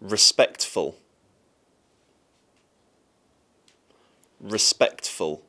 respectful. Respectful.